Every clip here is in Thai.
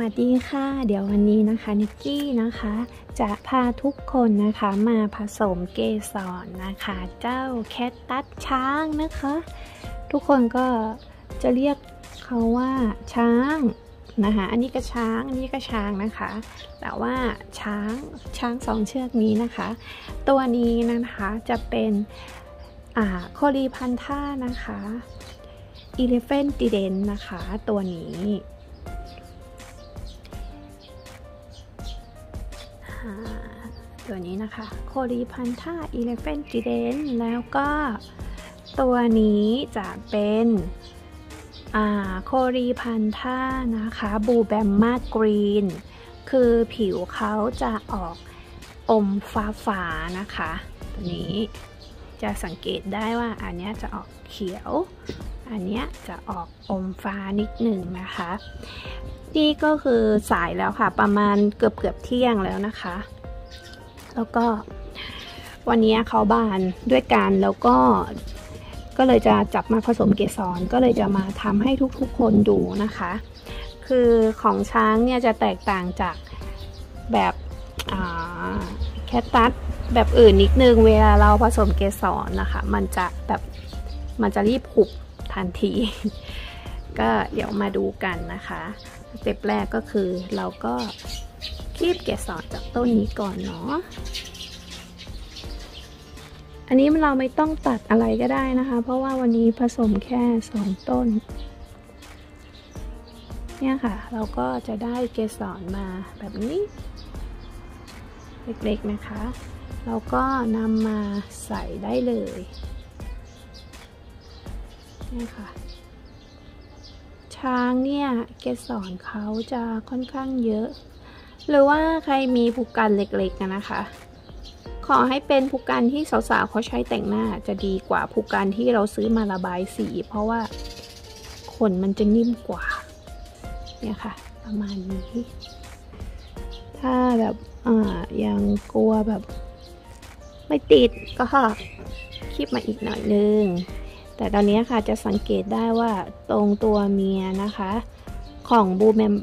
วัสดีค่ะ เดี๋ยววันนี้นะคะนิกกี้นะคะ จะพาทุกคนนะคะมาผสมเกสรนะคะ เจ้าแคทตัสช้างนะคะ ทุกคนก็จะเรียกเขาว่าช้างนะคะอันนี้ก็ช้างอันนี้ก็ช้างนะคะ แต่ว่าช้างช้างสองเชือกนี้นะคะ ตัวนี้นะคะจะเป็นอ่าโคลีพันท่านะคะ Elephant d i d e n นะคะ ตัวนี้ ตัวนี้นะคะโคลีพันท่า Elephant d i d e n แล้วก็ตัวนี้จะเป็นโครีพันท่านะคะบูแบมมากรีน คือผิวเขาจะออกอมฟ้าฟ้านะคะ ตัวนี้จะสังเกตได้ว่าอันนี้จะออกเขียว อันนี้จะออกอมฟ้านิดหนึ่งนะคะ นี่ก็คือสายแล้วค่ะ ประมาณเกือบเกือบเที่ยงแล้วนะคะ แล้วก็วันนี้เขาบานด้วยกันแล้วก็ก็เลยจะจับมาผสมเกสรก็เลยจะมาทำให้ทุกๆคนดูนะคะ คือของช้างเนี่ยจะแตกต่างจากแบบแคคตัสแบบอื่นนิดนึงเวลาเราผสมเกสรนะคะ มันจะแบบมันจะรีบหุบทันที ก็เดี๋ยวมาดูกันนะคะ step แรกก็คือเราก็ คีบเกสรจากต้นนี้ก่อนเนาะ อันนี้เราไม่ต้องตัดอะไรก็ได้นะคะ เพราะว่าวันนี้ผสมแค่สองต้น เนี่ยค่ะ เราก็จะได้เกสรมาแบบนี้ เล็กๆนะคะ เราก็นำมาใส่ได้เลย เนี่ยค่ะช้างเนี่ยเกสรเขาจะค่อนข้างเยอะ หรือว่าใครมีผูกกันเล็กๆนะคะ ขอให้เป็นผูกกันที่สาวๆเขาใช้แต่งหน้าจะดีกว่าผูกกันที่เราซื้อมาระบายสี เพราะว่าขนมันจะนิ่มกว่าเนี่ยค่ะ ประมาณนี้ ถ้าแบบอ่ายังกลัวแบบ ไม่ติดก็คลิปมาอีกหน่อยนึงแต่ตอนนี้ค่ะจะสังเกตได้ว่าตรงตัวเมียนะคะ ของบูแบม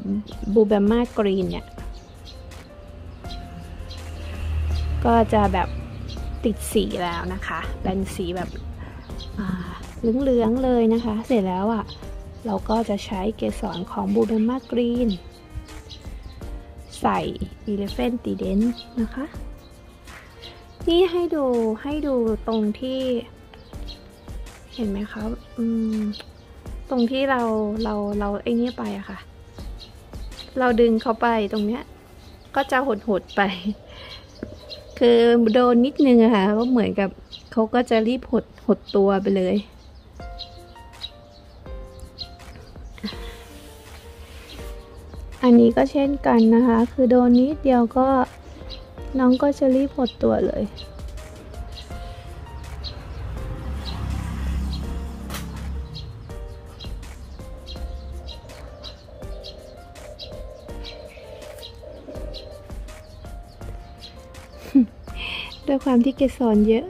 บูแบมมากรีนเนี่ย ก็จะแบบติดสีแล้วนะคะ เป็นสีแบบเหลืองๆเลยนะคะ เสร็จแล้วอะ่ะ เราก็จะใช้เกสรของบูเบมากรีน ใส่ Elephant t i d e n นะคะ นี่ให้ดูให้ดูตรงที่ เห็นไหมคะอืมตรงที่เราเราเราไอ้นี่ไปอะค่ะ เราดึงเขาไปตรงเนี้ย ก็จะหดหดไป คือโดนนิดนึงอะค่ะก็เหมือนกับเขาก็จะรีบหดหดตัวไปเลย อันนี้ก็เช่นกันนะคะ คือโดนนิดเดียวก็น้องก็จะรีบหดตัวเลย ด้วยความที่เกสรเยอะ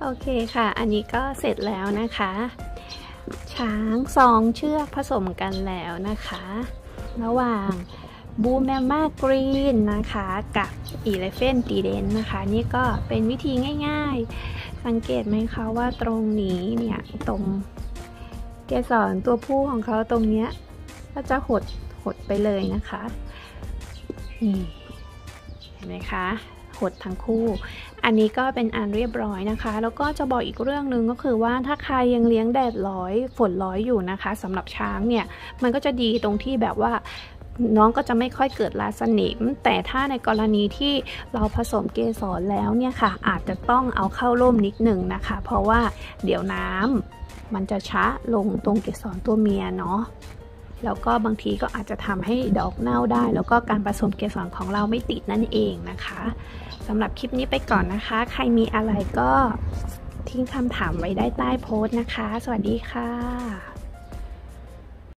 โอเคค่ะ อันนี้ก็เสร็จแล้วนะคะ ช้างสองเชือกผสมกันแล้วนะคะ ระหว่างบูแมมมากรีนนะคะ กับอีเลฟเฟนตีเดนนะคะ นี่ก็เป็นวิธีง่าย ๆ สังเกตไหมคะว่าตรงนี้เนี่ยตรงเกสรตัวผู้ของเขาตรงเนี้ยก็จะหดหดไปเลยนะคะนี่เห็นไหมคะ หดทั้งคู่ อันนี้ก็เป็นอันเรียบร้อยนะคะ แล้วก็จะบอกอีกเรื่องหนึ่งก็คือว่าถ้าใครยังเลี้ยงแดดร้อยฝนร้อยอยู่นะคะสำหรับช้างเนี่ยมันก็จะดีตรงที่แบบว่าน้องก็จะไม่ค่อยเกิดลาสนิม แต่ถ้าในกรณีที่เราผสมเกสรแล้วเนี่ยค่ะ อาจจะต้องเอาเข้าร่มนิดหนึ่งนะคะ เพราะว่าเดี๋ยวน้ำมันจะช้าลงตรงเกสรตัวเมียเนาะ แล้วก็บางทีก็อาจจะทำให้ดอกเน่าได้ แล้วก็การผสมเกสรของเราไม่ติดนั่นเองนะคะสำหรับคลิปนี้ไปก่อนนะคะ ใครมีอะไรก็ทิ้งคำถามไว้ได้ใต้โพสต์นะคะ สวัสดีค่ะ